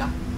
감사합니다.